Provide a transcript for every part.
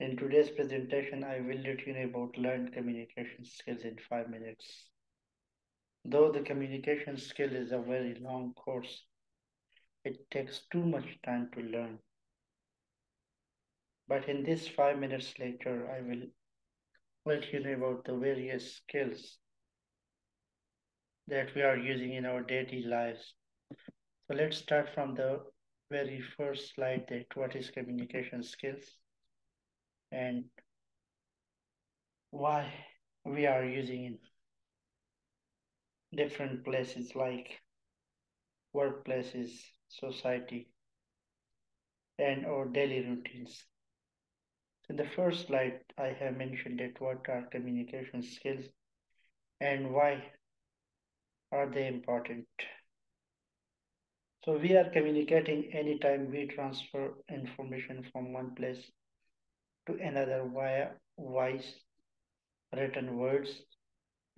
In today's presentation, I will let you know about learned communication skills in five minutes. Though the communication skill is a very long course, it takes too much time to learn. But in this five minutes lecture, I will let you know about the various skills that we are using in our daily lives. So let's start from the very first slide that what is communication skills and why we are using in different places like workplaces, society, and our daily routines. In the first slide, I have mentioned that what are communication skills and why are they important. So we are communicating anytime we transfer information from one place to another via voice, written words,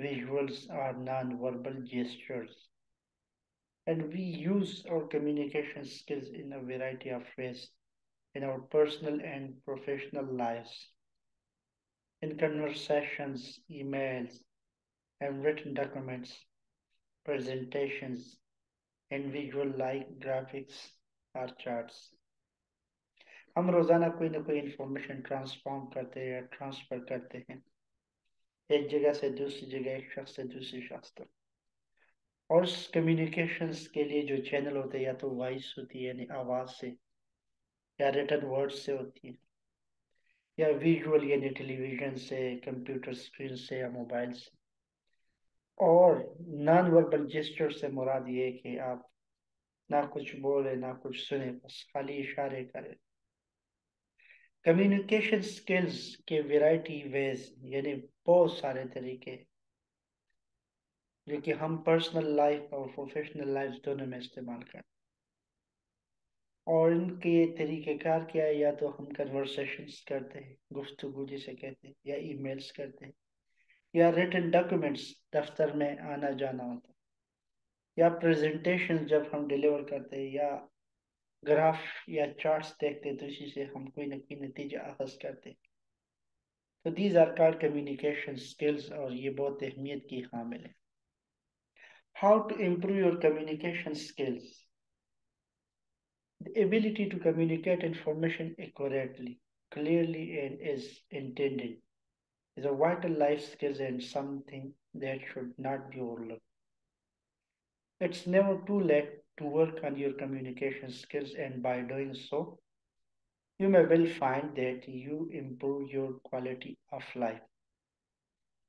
visuals or non-verbal gestures. And we use our communication skills in a variety of ways in our personal and professional lives, in conversations, emails, and written documents, presentations, and visual like graphics اور charts ہم روزانہ کوئی نہ کوئی information transform کرتے ہیں یا transfer کرتے ہیں، ایک جگہ سے دوسری جگہ، ایک شخص سے دوسری شخص تک۔ اور اس کمیونیکیشنس کے لیے جو چینل ہوتے ہیں، یا تو وائس ہوتی ہے یعنی آواز سے، یا ریٹن ورڈ سے ہوتی ہے یا ویژول یعنی ٹیلی ویژن سے کمپیوٹر اسکرین سے، یا موبائل سے۔ اور نان وربل جسٹر سے مراد یہ کہ آپ نہ کچھ بولے نہ کچھ سنے بس خالی اشارے کرے کمیونیکیشن سکلز کے ویرائٹی ویز یعنی بہت سارے طریقے۔ جو کہ ہم پرسنل لائف اور پروفیشنل لائف دونوں میں استعمال کریں۔ اور ان کے طریقہ کار کیا ہے؟ یا تو ہم کنورسیشنس کرتے ہیں، گفتگو جسے کہتے ہیں، یا ای میلز کرتے ہیں۔ یا ریٹن ڈاکومنٹس دفتر میں آنا جانا ہوتا یا پریزنٹیشن جب ہم ڈیلیور کرتے یا گراف یا چارٹس دیکھتے تو اسی سے ہم کوئی نہ کوئی نتیجہ اخذ کرتے تو دیز آر کمیونیکیشن سکلز اور یہ بہت اہمیت کی حامل ہے how to improve your communication skills the ability to communicate information accurately, clearly and as intended. is a vital life skill and something that should not be overlooked. It's never too late to work on your communication skills, and by doing so, you may well find that you improve your quality of life.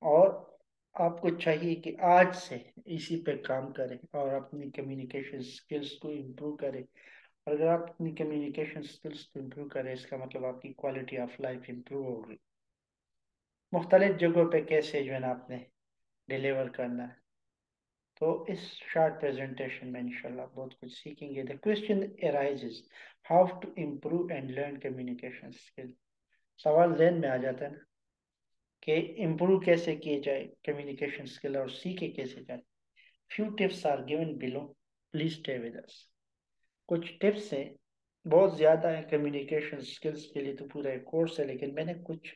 اور آپ کو چاہیے کہ آج سے اسی پہ کام کریں اور اپنی کمیونیکیشن سکلز کو امپروو کریں۔ اور اگر آپ اپنی کمیونیکیشن سکلز کو امپروو کریں، اس کا مطلب آپ کی کوالٹی آف لائف امپروو ہوگی۔ مختلف جگہوں پہ کیسے جو ہے نا آپ نے ڈیلیور کرنا ہے۔ تو اس شارٹ پریزنٹیشن میں انشاءاللہ بہت کچھ سیکھیں گے۔ The question arises how to improve and learn communication skill سوال ذہن میں آ جاتا ہے نا۔ کہ امپروو کیسے کیے جائے کمیونیکیشن سکل اور سیکھے کیسے جائے۔ Few tips are given below. Please stay with us. کچھ ٹپس ہیں، بہت زیادہ ہیں کمیونیکیشن سکلز کے لیے تو پورا ایک کورس ہے، لیکن میں نے کچھ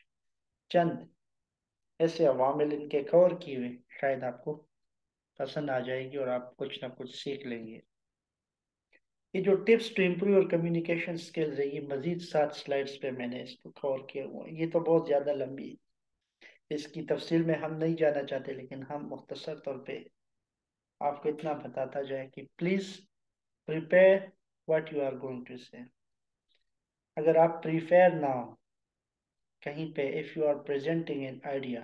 چند ایسے عوامل ان کے کور کیے ہوئے، شاید آپ کو پسند آ جائے گی اور آپ کچھ نہ کچھ سیکھ لیں گے۔ یہ جو tips to improve our communication skills ہے یہ مزید سات سلائڈز پہ میں نے اس کو کور کیا ہوا یہ تو بہت زیادہ لمبی ہے اس کی تفصیل میں ہم نہیں جانا چاہتے لیکن ہم مختصر طور پہ آپ کو اتنا بتاتا جائے کہ please prepare what you are going to say اگر آپ پریفیئر نہ ہو کہیں پہ if you are presenting an idea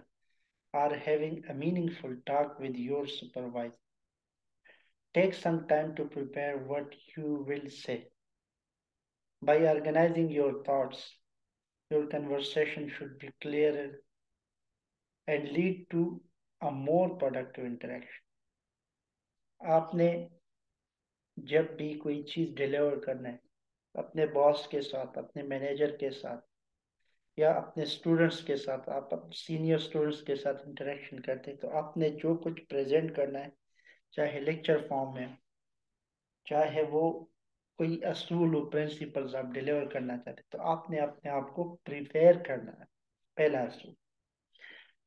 are having a meaningful talk with your supervisor. Take some time to prepare what you will say. By organizing your thoughts, your conversation should be clearer and lead to a more productive interaction. آپ نے جب بھی کوئی چیز deliver کرنا ہے، اپنے باس کے ساتھ، اپنے مینیجر کے ساتھ، یا اپنے اسٹوڈنٹس کے ساتھ، آپ سینئر اسٹوڈنٹس کے ساتھ انٹریکشن کرتے تو آپ نے جو کچھ پریزنٹ کرنا ہے، چاہے لیکچر فارم میں، چاہے وہ کوئی اصول و پرنسپلز آپ ڈیلیور کرنا چاہتے تو آپ نے اپنے آپ کو پریفیئر کرنا ہے، پہلا اصول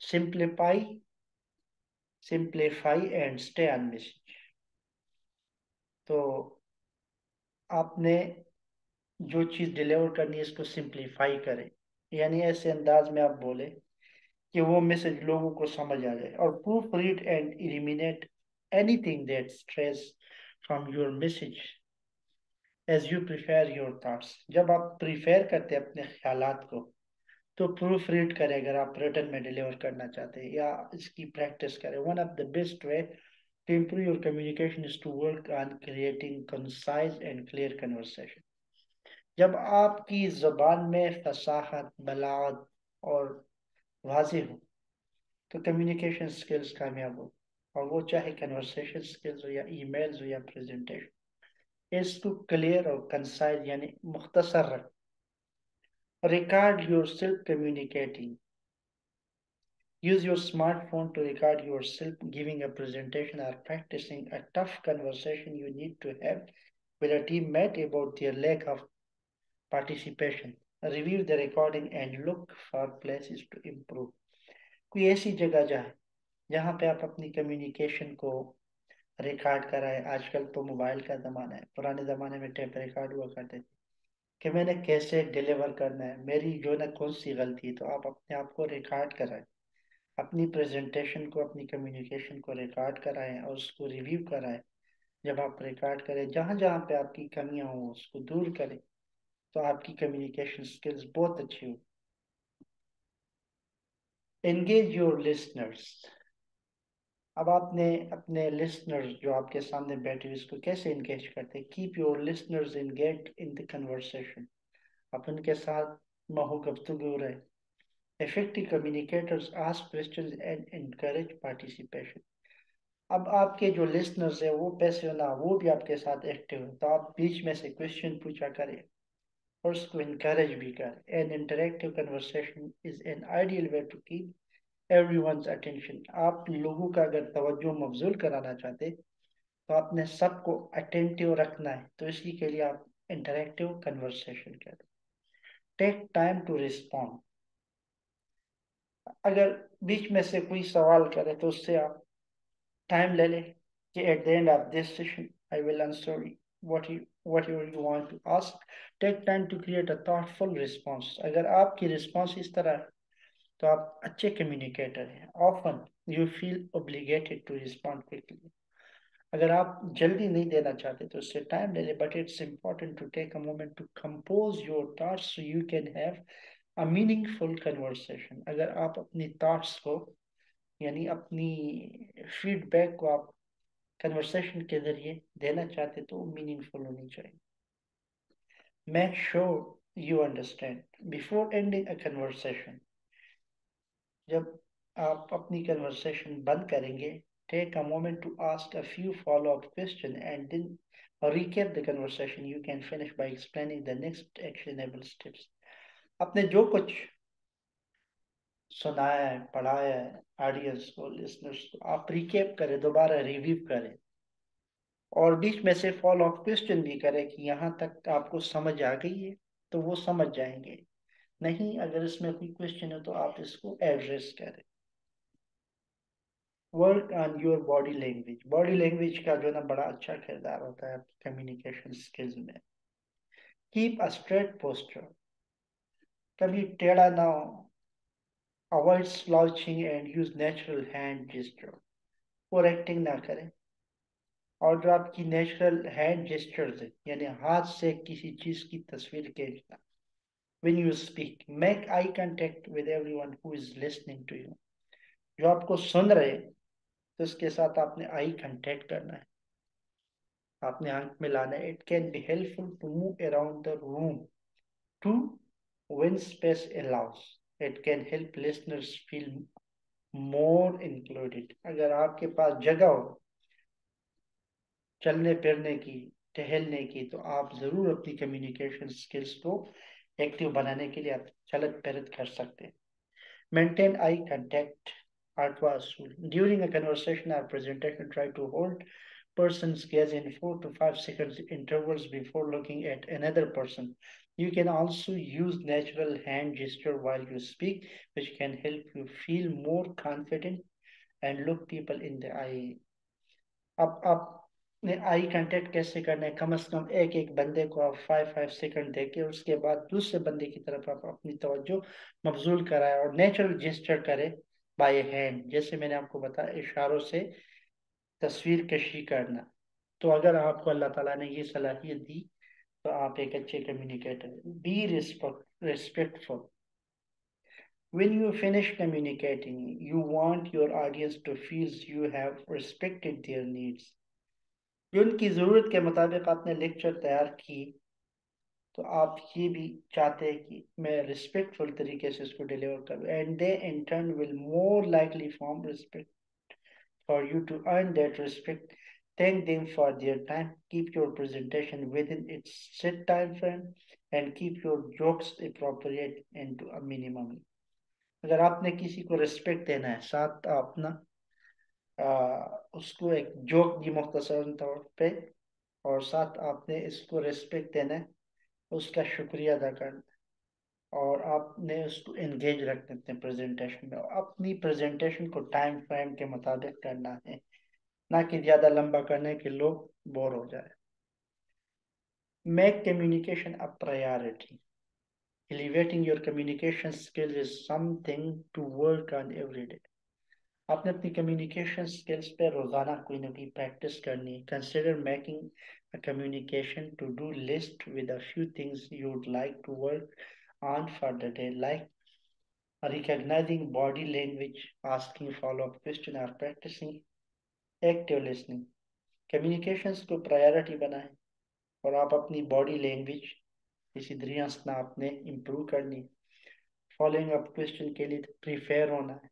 simplify simplify and stay on تو آپ نے جو چیز ڈیلیور کرنی ہے اس کو سمپلیفائی کریں۔ یعنی ایسے انداز میں آپ بولے کہ وہ میسج لوگوں کو سمجھ آ جائے اور proofread and eliminate anything that stress from your message as you prepare your thoughts جب آپ پریفیئر کرتے اپنے خیالات کو تو پروف ریڈ کرے اگر آپ ریٹرن میں ڈیلیور کرنا چاہتے ہیں یا اس کی پریکٹس کرے one of the best way to improve your communication is to work on creating concise and clear conversation جب آپ کی زبان میں فصاحت، بلاغت اور واضح ہو، تو کمیونیکیشن سکلز کامیاب ہو اور وہ چاہے کنورسیشن سکلز ہو یا ای میلز ہو یا پریزنٹیشن اس کو کلیئر اور کنسائز یعنی مختصر رکھ۔ Record yourself communicating Use your smartphone to record yourself giving a presentation or practicing a tough conversation you need to have with a teammate about their lack of participation. Review the recording and look for places to improve. کوئی ایسی جگہ جائے جہاں پہ آپ اپنی communication کو record کرائے آج کل تو موبائل کا زمانہ ہے پرانے زمانے میں ٹیپ ریکارڈ ہوا کرتے تھے کہ میں نے کیسے ڈیلیور کرنا ہے؟ میری جو نہ کون سی غلطی تو آپ اپنے آپ کو ریکارڈ کرائیں۔ اپنی پریزنٹیشن کو، اپنی کمیونیکیشن کو ریکارڈ کرائیں اور اس کو ریویو کرائیں۔ جب آپ ریکارڈ کریں، جہاں جہاں پہ آپ کی کمیاں ہوں، اس کو دور کریں، تو آپ کی کمیونیکیشن سکلز بہت اچھی ہو انگیج یور لسنرس اب آپ نے اپنے لسنرز جو آپ کے سامنے بیٹھے ہوئے اس کو کیسے انگیج کرتے keep your listeners engage in the conversation آپ ان کے ساتھ مہو گفتگو رہے effective communicators ask questions and encourage participation. اب آپ کے جو لسنرز ہیں وہ پیسے نہ، وہ بھی آپ کے ساتھ ایکٹیو ہیں۔ تو آپ بیچ میں سے کوشچن پوچھا کریں اور اس کو انکریج بھی کر an interactive conversation is an ideal way to keep everyone's attention آپ لوگوں کا اگر توجہ مبزول کرانا چاہتے تو آپ نے سب کو اٹینٹیو رکھنا ہے، تو اسی کے لیے آپ انٹریکٹیو کنورسیشن کریں ٹیک ٹائم ٹو ریسپونڈ اگر بیچ میں سے کوئی سوال کرے تو اس سے آپ ٹائم لے لیں کہ at the end of this session I will answer what you whatever you want to ask. Take time to create a thoughtful response. اگر آپ کی response اس طرح ہے تو آپ اچھے communicator ہیں۔ Often you feel obligated to respond quickly اگر آپ جلدی نہیں دینا چاہتے تو اس سے ٹائم لے لیں، but it's important to take a moment to compose your thoughts so you can have a meaningful conversation اگر آپ اپنی thoughts کو یعنی اپنی فیڈ بیک کو آپ کنورسیشن کے ذریعے دینا چاہتے تو میننگ فل ہونی چاہیے۔ Make sure you understand before ending a conversation جب آپ اپنی کنورسیشن بند کریں گے take a moment to ask a few follow up question and then recap the conversation you can finish by explaining the next actionable steps اپنے جو کچھ سنایا ہے، پڑھایا ہے آڈینس کو لسنرس کو آپ ریکیپ کریں، دوبارہ ریویو کریں اور بیچ میں سے فالو اپ کوشچن بھی کریں کہ یہاں تک آپ کو سمجھ آ گئی ہے تو وہ سمجھ جائیں گے۔ نہیں، اگر اس میں کوئی کوشچن ہے تو آپ اس کو ایڈریس کریں work on your body language body language کا جو نا بڑا اچھا کردار ہوتا ہے کمیونیکیشن سکلز میں۔ کیپ اسٹریٹ پوسٹر کبھی ٹیڑھا نہ ہو۔ Avoid slouching and use natural hand gesture. اور ایکٹنگ نہ کریں۔ اور جو آپ کی نیچرل ہینڈ جیسچرز ہیں یعنی ہاتھ سے کسی چیز کی تصویر کھینچنا۔ When you speak make eye contact with everyone who is listening to you جو آپ کو سن رہے تو اس کے ساتھ آپ نے آئی کنٹیکٹ کرنا ہے آپ نے آنکھ میں لانا ہے it can be helpful to move around the room to when space allows it can help listeners feel more included اگر آپ کے پاس جگہ ہو چلنے پھرنے کی ٹہلنے کی تو آپ ضرور اپنی کمیونیکیشن اسکلس کو ایکٹیو بنانے کے لیے چلت پھرت کر سکتے ہیں مینٹین آئی کنٹیکٹ آٹھواں اصول during a conversation or presentation try to hold person's gaze in 4 to 5 seconds intervals before looking at another person. You can also use natural hand gesture while you speak, which can help you feel more confident and look people in the eye. اب آپ نے آئی contact کیسے کرنا ہے؟ کم از کم ایک ایک بندے کو آپ فائیو فائیو سیکنڈ دے کے اس کے بعد دوسرے بندے کی طرف آپ اپنی توجہ مبزول کرائے اور نیچرل جسٹر کرے بائی ہینڈ جیسے میں نے آپ کو بتایا اشاروں سے تصویر کشی کرنا۔ تو اگر آپ کو اللہ تعالیٰ نے یہ صلاحیت دی تو آپ ایک اچھے communicator be respectful When you finish communicating, you want your audience to feel you have respected their needs. جو ان کی ضرورت کے مطابق آپ نے لیکچر تیار کی تو آپ یہ بھی چاہتے ہیں کہ میں رسپیکٹفل طریقے سے اس کو ڈیلیور کروں and they in turn will more likely form respect for you to earn that respect thank them for their time. Keep your presentation within its set time frame and keep your jokes appropriate and to a minimum. اگر آپ نے کسی کو respect دینا ہے، ساتھ آپ نا اس کو ایک جوک دی مختصر طور پہ، اور ساتھ آپ نے اس کو ریسپیکٹ دینا ہے، اس کا شکریہ ادا کرنا اور آپ نے اس کو انگیج رکھنا اپنے پریزنٹیشن میں اپنی پریزنٹیشن کو ٹائم فریم کے مطابق کرنا ہے۔ نہ کہ زیادہ لمبا کرنے کے لوگ بور ہو جائے make communication a priority Elevating your communication skills is something to work on every day. آپ نے اپنی کمیونیکیشن سکلز پہ روزانہ کوئی نہ کوئی پریکٹس کرنی consider making communication to do list with a few things you would like to work on for the day like recognizing body language asking follow up question اور پریکٹسنگ ایکٹیو لسننگ کمیونیکیشنس کو priority بنائیں اور آپ اپنی body language اسی دریاستنا آپ نے improve کرنی۔ فالوئنگ اپ کوشچن کے لیے پریفیئر ہونا ہے۔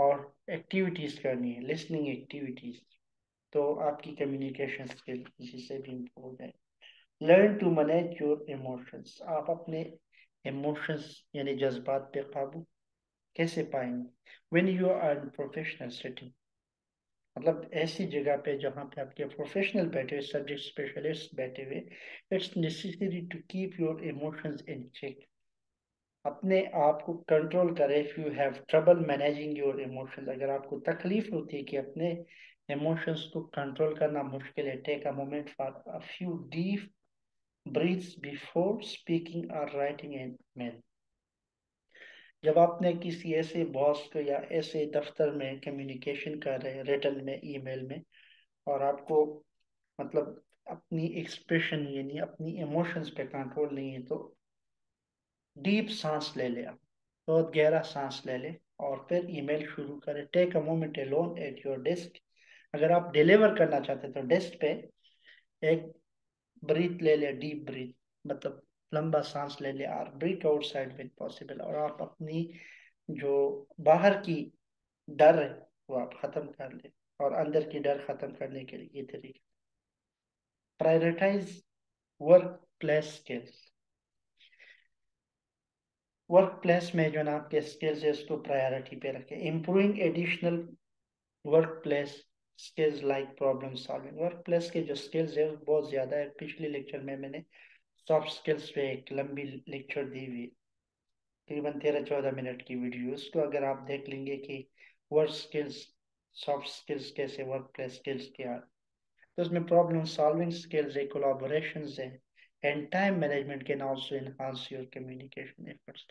اور ایکٹیویٹیز کرنی ہے لسننگ ایکٹیویٹیز تو آپ کی کمیونیکیشن اسکل اسی سے بھی امپروو ہو جائے learn to manage your emotions آپ اپنے ایموشنس یعنی جذبات پہ قابو کیسے پائیں گے؟ When you are professional setting مطلب ایسی جگہ پہ جہاں پہ آپ کے پروفیشنل بیٹھے ہوئے سبجیکٹ اسپیشلسٹ بیٹھے ہوئے it's necessary to keep your emotions in check اپنے آپ کو کنٹرول کرے if you have trouble managing your emotions اگر آپ کو تکلیف ہوتی ہے کہ اپنے ایموشنز کو کنٹرول کرنا مشکل ہے take a moment for a few deep breaths before speaking or writing an mail جب آپ نے کسی ایسے باس کو یا ایسے دفتر میں کمیونیکیشن کر رہے ہیں ریٹن میں ای میل میں، اور آپ کو مطلب اپنی ایکسپریشن یعنی اپنی ایموشنز پہ کنٹرول نہیں ہے، تو ڈیپ سانس لے لے۔ آپ بہت گہرا سانس لے لے اور پھر ای میل شروع کرے۔ Take a moment alone at your desk اگر آپ ڈیلیور کرنا چاہتے تو ڈیسک پہ ایک بریتھ لے لے، ڈیپ بریتھ۔ مطلب لمبا سانس لے لے اور break outside when possible. اور آپ اپنی جو باہر کی ڈر ہے وہ آپ ختم کر لیں اور اندر کی ڈر ختم کرنے کے لیے یہ طریقہ۔ Prioritize workplace skills workplace میں جو نا آپ کے سکلز ہے اس کو پرائرٹی پہ رکھیں۔ Improving additional workplace skills like problem solving workplace کے جو سکلز ہے بہت زیادہ ہے پچھلی لیکچر میں میں نے سافٹ سکلز پہ ایک لمبی لیکچر دی ہوئی۔ تقریباً تیرہ چودہ منٹ کی ویڈیو اس کو اگر آپ دیکھ لیں گے کہ ورک سکلز سافٹ سکلز کیسے ورک پلیس سکلز کیا۔ تو اس میں پرابلم سالونگ سکلز ہے کولابوریشنز ہیں۔ And time management can also enhance your communication efforts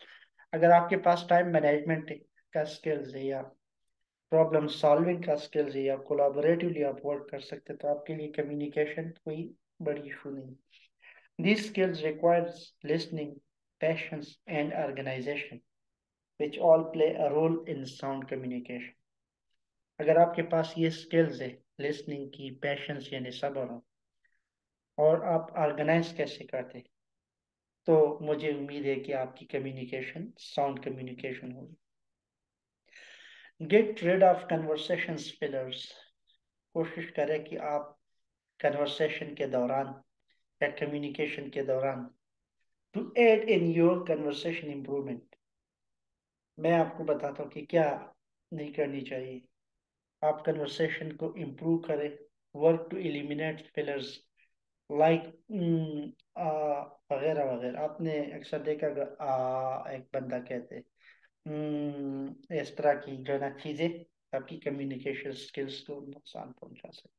اگر آپ کے پاس ٹائم مینجمنٹ کا سکلز ہے یا پرابلم سالونگ کا سکلز ہے یا کولابوریٹیولی آپ ورک کر سکتے تو آپ کے لیے کمیونیکیشن کوئی بڑی ایشو نہیں These skills requires listening, patience, and organization, which all play a role in sound communication. اگر آپ کے پاس یہ سکلز ہے لسننگ کی پیشنس یعنی صبر ہو اور آپ آرگنائز کیسے کرتے تو مجھے امید ہے کہ آپ کی کمیونیکیشن ساؤنڈ کمیونیکیشن ہوگی۔ Get rid of conversation fillers کوشش کرے کہ آپ کنورسیشن کے دوران یا کمیونیکیشن کے دوران to aid in your conversation improvement میں آپ کو بتاتا ہوں کہ کیا نہیں کرنی چاہیے۔ آپ کنورسیشن کو امپروو کریں۔ Work to eliminate fillers like mm, وغیرہ وغیرہ آپ نے اکثر دیکھا ایک بندہ کہتے اس طرح کی جو نا، چیزیں آپ کی کمیونیکیشن سکلز کو نقصان پہنچا سکتے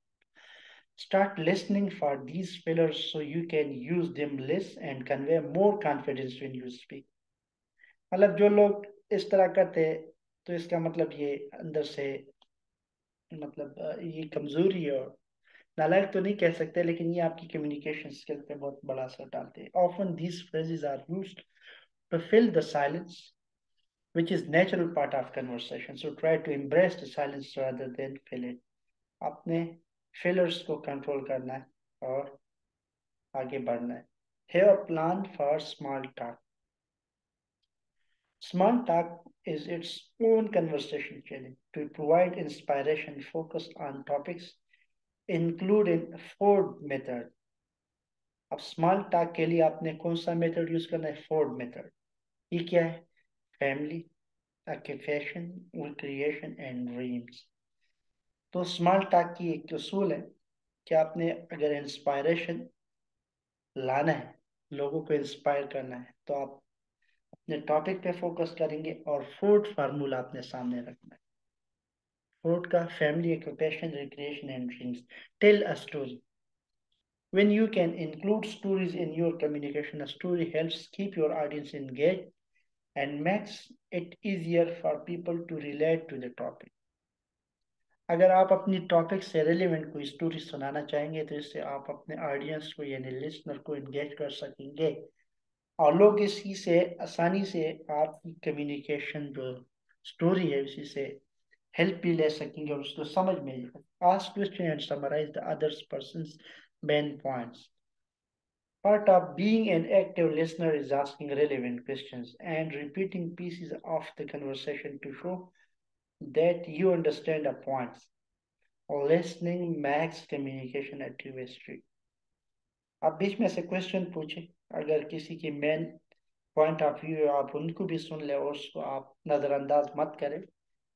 Start listening for these fillers so you can use them less and convey more confidence when you speak. مطلب جو لوگ اس طرح کرتے، تو اس کا مطلب یہ اندر سے مطلب یہ کمزوری ہے اور نالائق تو نہیں کہہ سکتے لیکن یہ آپ کی کمیونیکیشن اسکل پہ بہت بڑا اثر ڈالتے ہیں often these phrases are used to fill the silence which is natural part of conversation so try to embrace the silence rather than fill it اپنے فلرس کو کنٹرول کرنا ہے اور آگے بڑھنا ہے have a plan for small talk small talk is its own conversation channel to provide inspiration focused on topics including FORD method اب small talk کے لیے آپ نے کون سا میتھڈ یوز کرنا ہے؟ فورڈ میتھڈ یہ کیا ہے؟ Family occupation recreation and dreams تو اسمال ٹاک کی ایک اصول ہے، کہ آپ نے اگر انسپائریشن لانا ہے، لوگوں کو انسپائر کرنا ہے، تو آپ اپنے ٹاپک پہ فوکس کریں گے اور فورڈ فارمولا اپنے سامنے رکھنا ہے۔ فورڈ کا family occupation recreation and dreams tell a story when you can include stories in your communication a story helps keep your audience engaged and makes it easier for people to relate to the topic. اگر آپ اپنی topic سے relevant کوئی story سنانا چاہیں گے تو اس سے آپ اپنے آڈینس کو یعنی لسنر کو انگیج کر سکیں گے اور لوگ اسی سے آسانی سے آپ کی کمیونیکیشن جو اسٹوری ہے اسی سے ہیلپ بھی لے سکیں گے اور اس کو سمجھ میں ask question and summarize the others person's main points Part of being an active listener is asking relevant questions and repeating pieces of the conversation to show that you understand the points. Listening makes communication a two-way street. آپ بیچ میں سے question پوچھیں اگر کسی کی main point of view آپ ان کو بھی سن لیں اور اس کو آپ نظر انداز مت کریں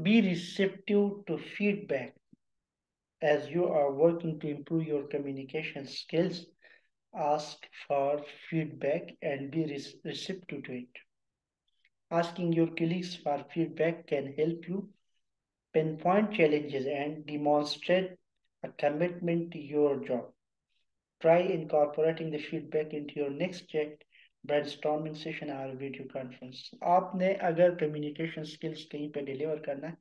Be be receptive to feedback as you are working to improve your communication skills, ask for feedback and be receptive to it. Asking your colleagues for feedback can help you pinpoint challenges and demonstrate a commitment to your job. Try incorporating the feedback into your next chat brainstorming session اور video conference آپ نے اگر communication skills کہیں پہ deliver کرنا ہے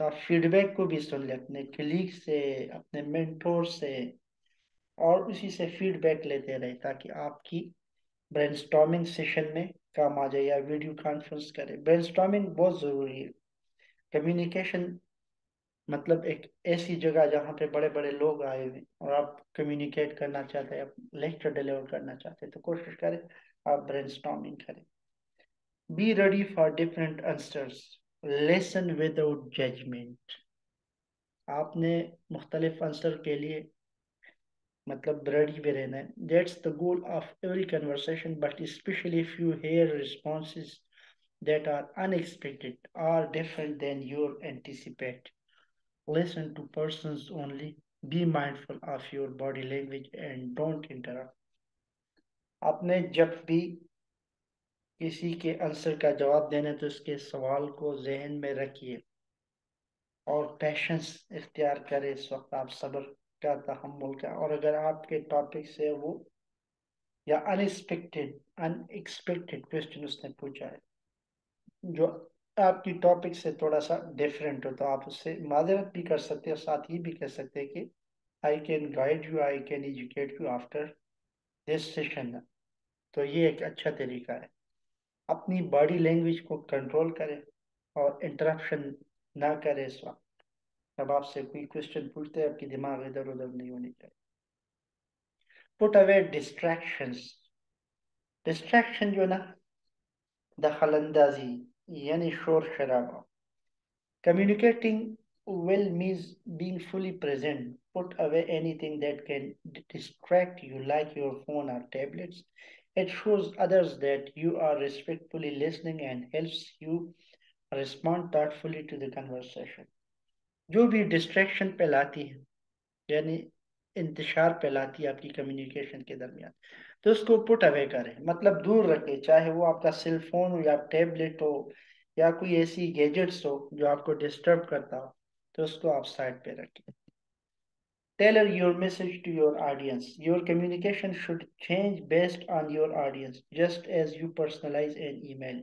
تو آپ فیڈ بیک کو بھی سن لیں اپنے کلیگ سے اپنے مینٹور سے اور اسی سے فیڈ بیک لیتے رہے تاکہ آپ کی برین اسٹارمنگ سیشن میں کام آ جائے یا ویڈیو کانفرنس کرے برین اسٹارمنگ بہت ضروری ہے کمیونیکیشن مطلب ایک ایسی جگہ جہاں پہ بڑے بڑے لوگ آئے ہوئے اور آپ کمیونیکیٹ کرنا چاہتے ہیں آپ لیکچر ڈیلیور کرنا چاہتے ہیں، تو کوشش کریں آپ برین سٹارمنگ کریں۔ Be ready for different answers listen without judgment آپ نے مختلف انسر کے لیے مطلب ریڈی بھی رہنا ہے۔ That's the goal of every conversation but especially if you hear responses that are unexpected or different than your anticipate. Listen to persons only. Be mindful of your body language and don't interrupt. آپ نے جب بھی کسی کے answer کا جواب دینے تو اس کے سوال کو ذہن میں رکھیے اور پیشنس اختیار کرے اس وقت آپ صبر کا تحمل کا اور اگر آپ کے ٹاپک سے وہ یا انسپیکٹڈ ان ایکسپیکٹڈ کوشچن اس نے پوچھا ہے جو آپ کی ٹاپک سے تھوڑا سا ڈیفرنٹ ہو تو آپ اس سے معذرت بھی کر سکتے ہیں ساتھ ہی بھی کہہ سکتے ہیں کہ I can guide you I can educate you after this session تو یہ ایک اچھا طریقہ ہے۔ اپنی باڈی لینگویج کو کنٹرول کرے اور انٹرپشن نہ کرے اس وقت۔ جب آپ سے کوئی کوشچن پوچھتے ہیں، آپ کی دماغ ادھر ادھر نہیں ہونی چاہیے۔ پٹ اوے ڈسٹریکشن ڈسٹریکشن جو نا، دخل اندازی۔ یعنی شور شرابہ۔ Communicating well means being fully present put away anything that can distract you like your phone or tablets it shows others that you are respectfully listening and helps you respond thoughtfully to the conversation جو بھی distraction لاتی ہے یعنی انتشار پہلاتی آپ کی communication کے درمیان۔ تو اس کو پٹ اوے کریں۔ مطلب دور رکھیں، چاہے وہ آپ کا سیل فون ہو یا ٹیبلٹ ہو یا کوئی ایسی گیجٹس ہو جو آپ کو ڈسٹرب کرتا ہو، تو اس کو آپ سائڈ پہ رکھیں۔ Your message to your audience your communication should change based on your audience just as you personalize an email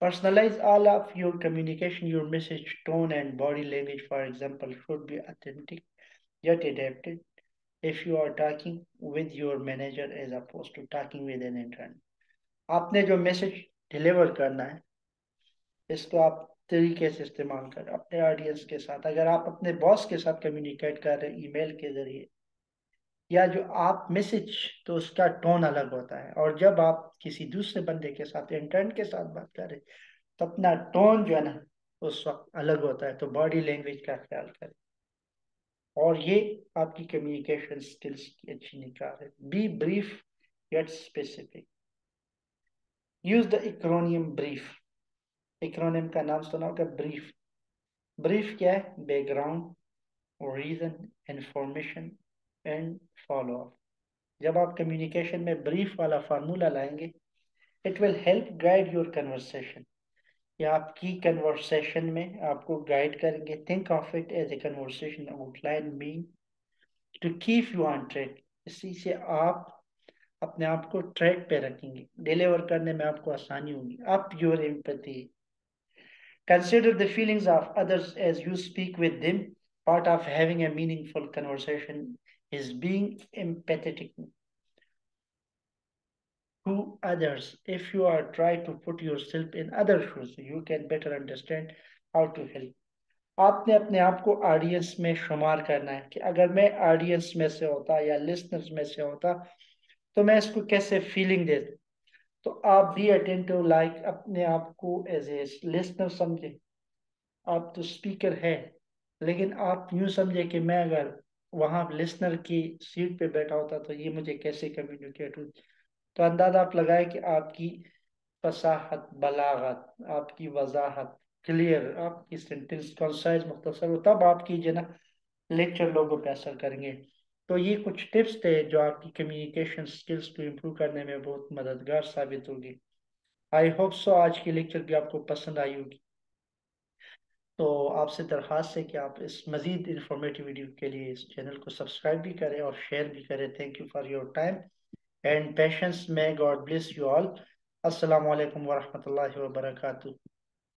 personalize all of your communication your message tone and body language for personal should be authentic yet adapted if you are talking with your manager as opposed to talking with an intern. آپ نے جو message deliver کرنا ہے اس کو آپ طریقے سے استعمال کریں اپنے آڈینس کے ساتھ اگر آپ اپنے باس کے ساتھ کمیونیکیٹ کر رہے ہیں ای میل کے ذریعے یا جو آپ میسج تو اس کا ٹون الگ ہوتا ہے اور جب آپ کسی دوسرے بندے کے ساتھ انٹرن کے ساتھ بات کریں تو اپنا ٹون جو ہے نا اس وقت الگ ہوتا ہے تو باڈی لینگویج کا خیال کریں اور یہ آپ کی کمیونیکیشن سکلز کی اچھی نکال ہے۔ Be brief yet specific use the acronym BRIEF acronym کا نام سنا ہوگا بریف بریف کیا ہے؟ Background reason information and follow up جب آپ کمیونیکیشن میں بریف والا فارمولا لائیں گے it will help guide your conversation یا آپ کی کنورسیشن میں آپ کو گائڈ کریں گے think of it as a conversation outline meant to keep you on track اسی سے آپ اپنے آپ کو ٹریک پہ رکھیں گے. ڈیلیور کرنے میں آپ کو آسانی ہوگی. Up your empathy consider the feelings of others as you speak with them part of having a meaningful conversation is being empathetic. To others. If you are trying to put yourself in other shoes, you can better understand how to help. آپ نے اپنے آپ کو audience میں شمار کرنا ہے کہ اگر میں آڈینس میں سے ہوتا یا لسنرز میں سے ہوتا تو میں اس کو کیسے فیلنگ دیتا تو آپ بھی اٹینٹو لائک اپنے آپ کو ایز اے لسنر سمجھے آپ تو سپیکر ہے لیکن آپ یوں سمجھے کہ میں اگر وہاں لسنر کی سیٹ پہ بیٹھا ہوتا تو یہ مجھے کیسے کمیونیکیٹ ہوئی تو اندازہ آپ لگائے کہ آپ کی فصاحت، بلاغت، آپ کی وضاحت کلیئر آپ کی سینٹنس کنسائز مختصر ہو، تب آپ کی جنا لیکچر لوگوں پہ اثر کریں گے۔ تو یہ کچھ ٹپس تھے جو آپ کی کمیونیکیشن سکلز کو امپروو کرنے میں بہت مددگار ثابت ہوگی آئی ہوپ سو آج کی لیکچر بھی آپ کو پسند آئی ہوگی۔ تو آپ سے درخواست ہے کہ آپ اس مزید انفارمیٹی ویڈیو کے لیے اس چینل کو سبسکرائب بھی کریں اور شیئر بھی کریں۔ Thank you for your time and patience. May God bless you all. Assalamu alaikum wa rahmatullahi wa barakatuh.